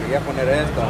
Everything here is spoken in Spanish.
quería poner esto.